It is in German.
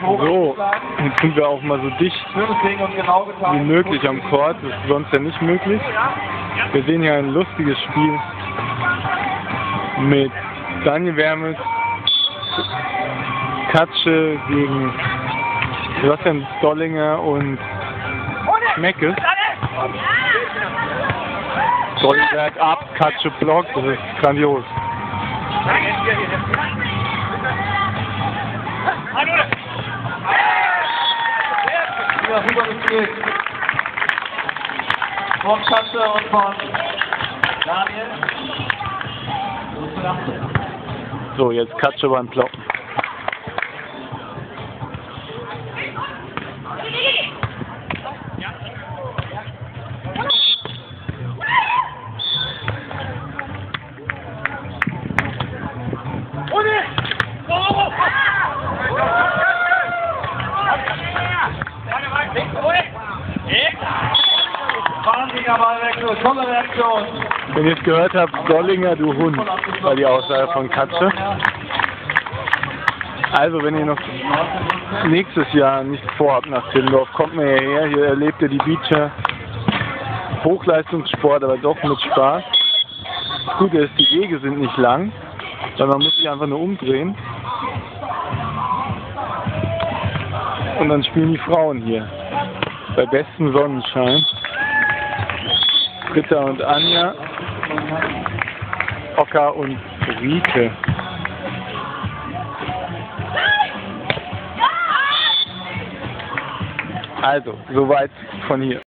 So, jetzt sind wir auch mal so dicht wie möglich am Court. Das ist sonst ja nicht möglich. Wir sehen hier ein lustiges Spiel mit Daniel Wermes, Katsche gegen Sebastian Dollinger und Schmeckes. Dollinger ab, Katsche blockt, das ist grandios. Wieder super gespielt. Von Katze und von Daniel. So, jetzt Katsche beim Blocken. Wahnsinniger Ballwechsel, tolle Reaktion. Wenn ihr es gehört habt, Dollinger, du Hund, war die Aussage von Katsche. Also, wenn ihr noch nächstes Jahr nicht vorhabt nach Timmendorf, kommt mir hierher. Hier erlebt ihr die Beacher. Hochleistungssport, aber doch mit Spaß. Das Gute ist, die Wege sind nicht lang, sondern man muss sich einfach nur umdrehen. Und dann spielen die Frauen hier. Bei bestem Sonnenschein. Britta und Anja, Ocker und Rike. Also, soweit von hier.